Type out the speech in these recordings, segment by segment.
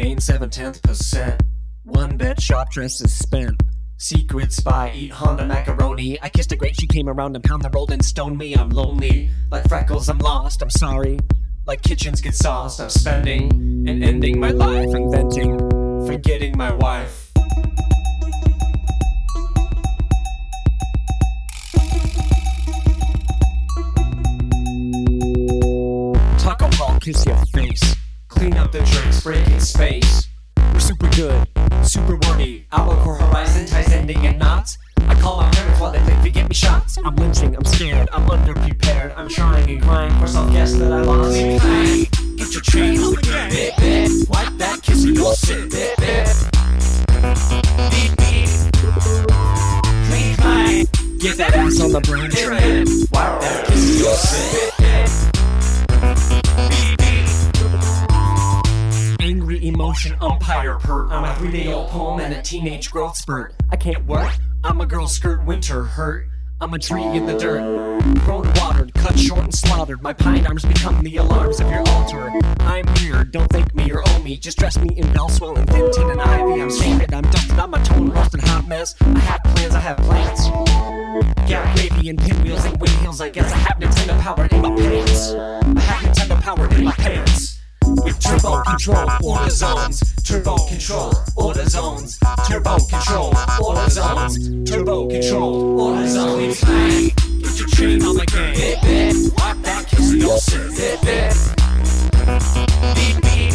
gain seven tenth percent. One bet shop dress is spent. Secret spy, eat Honda macaroni. I kissed a grape, she came around and pound the rolled and stoned me. I'm lonely. Like freckles, I'm lost, I'm sorry. Like kitchens get sauced, I'm spending and ending my life, inventing, forgetting my wife. Up the drinks, breaking space. We're super good, super wordy. Albacore horizon ties ending in knots. I call my parents while they think they get me shots. I'm lynching, I'm scared, I'm underprepared. I'm trying and crying for some guess that I lost. Get your chain on the game. Bit, bit. Wipe that kiss and you'll sit. Bit, emotion pert. I'm a three day old poem and a teenage growth spurt. I can't work. I'm a girl skirt winter hurt. I'm a tree in the dirt. Grown watered, cut short and slaughtered. My pine arms become the alarms of your altar. I'm here, don't thank me or owe me. Just dress me in Bellswell and Thin and Ivy. I'm sanded, I'm dusted, I'm a tone roasted hot mess. I have plans, I have plans. Got gravy and pinwheels and windmills. I guess I have Nintendo power in my pants. I have Nintendo power in my pants turbo control order zones, turbo control order zones, turbo control order zones, turbo control order zones. Get your train on the game. Hit it. Walk that kiss no sense. Hit it. Beat beat.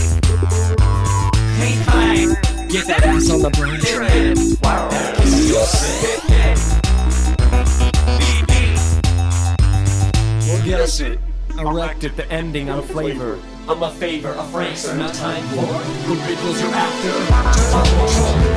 Hey fine. Get that ass on the brain. Hit it. Walk that kiss no sense. Hit it. Beat beat. Yes it. Erect at the ending on flavor. I'm a favor of Frank, sir, not Time for who riddles your after. Turn on control.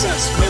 Jesus,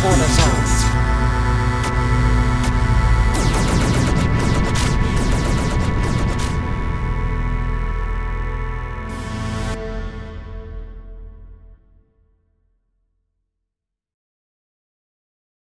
corner songs.